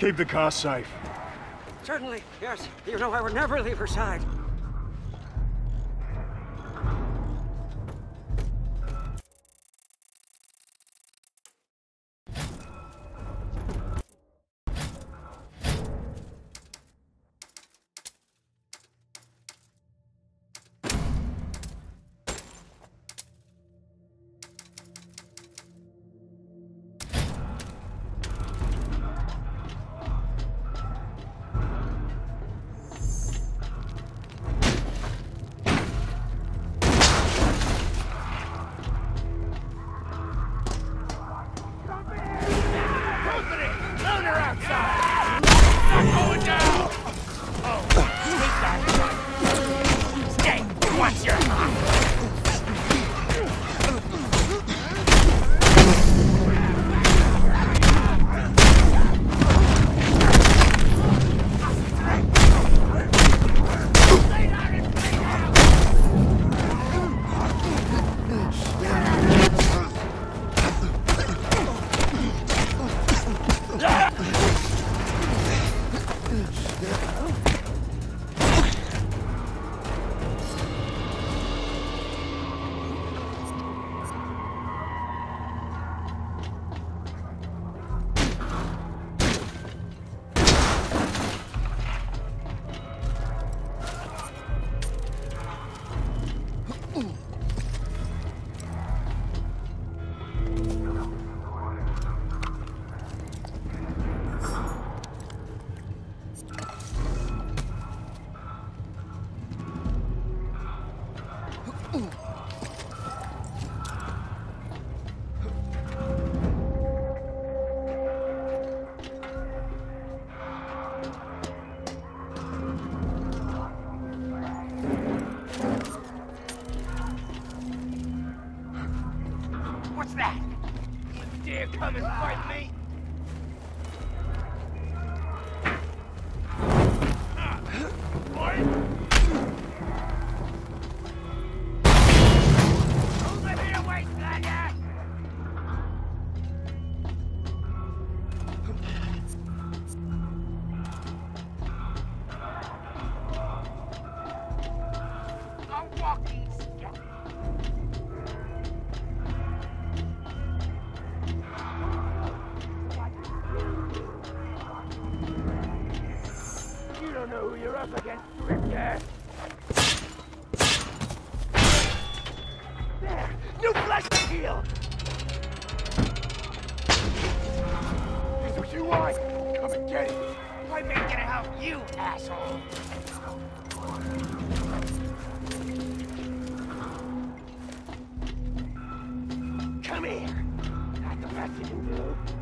Keep the car safe. Certainly, yes. You know I would never leave her side. What's that? Dare come and fight me? You're up against, Drifter. There! New to heal! That's what you want! Come and get it! My man gonna help you, asshole! Come here! That's the best you